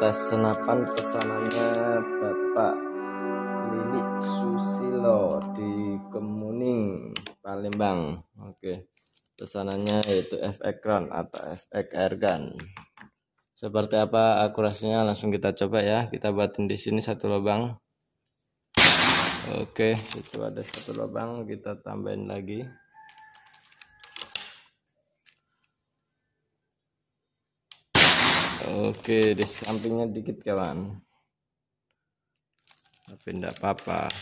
tes senapan pesanannya Bapak Lili Susilo di Kemuning Palembang. Oke pesanannya yaitu FX Crown atau FX Airgun seperti apa akurasinya? Langsung kita coba ya. Kita buatin di sini satu lubang. Oke itu ada satu lubang. Kita tambahin lagi Oke, di sampingnya dikit kawan. Tapi tidak apa-apa.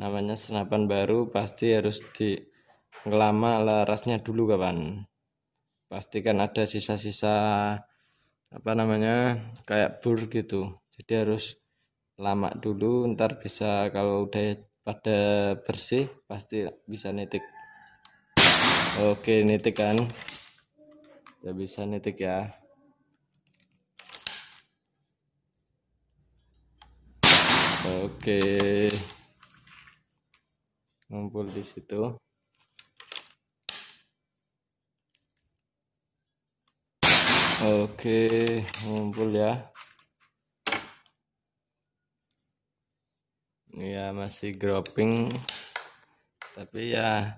Namanya senapan baru pasti harus di ngelama larasnya dulu kawan. Pastikan ada sisa-sisa apa namanya kayak bur gitu. Jadi harus lama dulu ntar bisa kalau udah pada bersih pasti bisa nitik. Oke, nitik kan. Ya bisa nitik ya. Oke. Ngumpul di situ. Oke, ngumpul ya. Ya masih groping. Tapi ya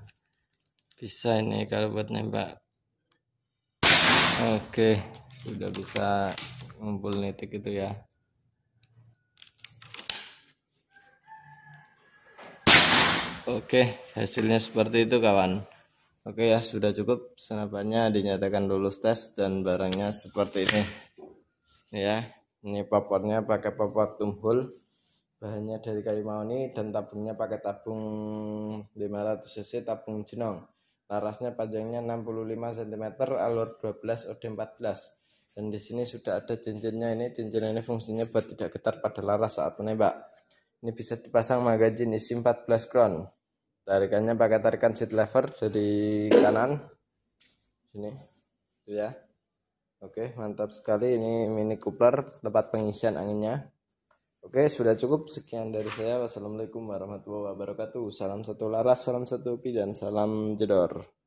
bisa ini kalau buat nembak. Oke, sudah bisa ngumpul nitik itu ya. Oke, hasilnya seperti itu kawan. Oke ya, sudah cukup. Senapannya dinyatakan lulus tes dan barangnya seperti ini. Ya, ini popornya pakai popor tumbuh. Bahannya dari kayu mauni dan tabungnya pakai tabung 500 cc tabung jenong. Larasnya panjangnya 65 cm, alur 12 OD 14. Dan di sini sudah ada cincinnya ini. Cincin ini fungsinya buat tidak getar pada laras saat menembak. Ini bisa dipasang magazin isi 14 crown. Tarikannya pakai tarikan seat lever dari kanan. Sini. Itu ya. Oke, mantap sekali ini mini coupler tempat pengisian anginnya. Oke, sudah cukup sekian dari saya. Wassalamualaikum warahmatullahi wabarakatuh. Salam satu laras, salam satu pi dan salam jedor.